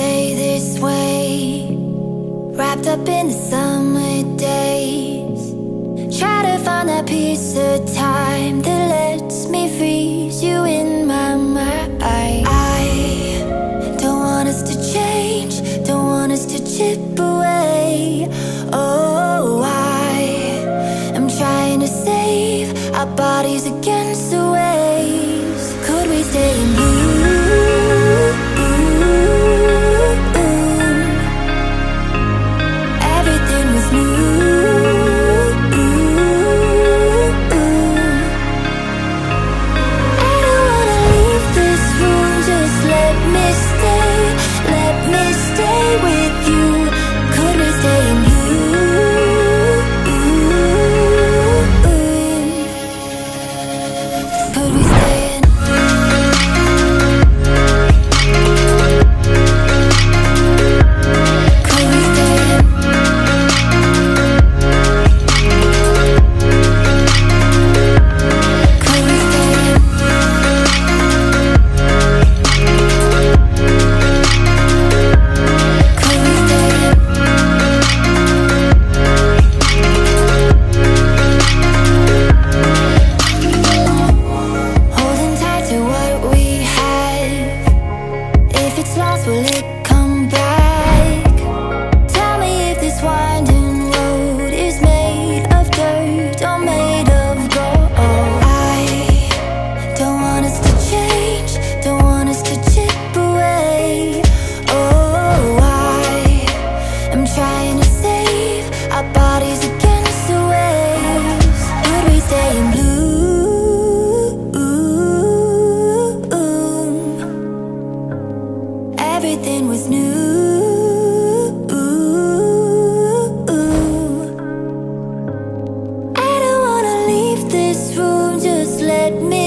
stay this way. Wrapped up in the summer days. Try to find that piece of time That lets me freeze you in my mind. I don't want us to change Don't want us to chip away. Oh, I am trying to save Our bodies against the everything was new. I don't wanna leave this room, just let me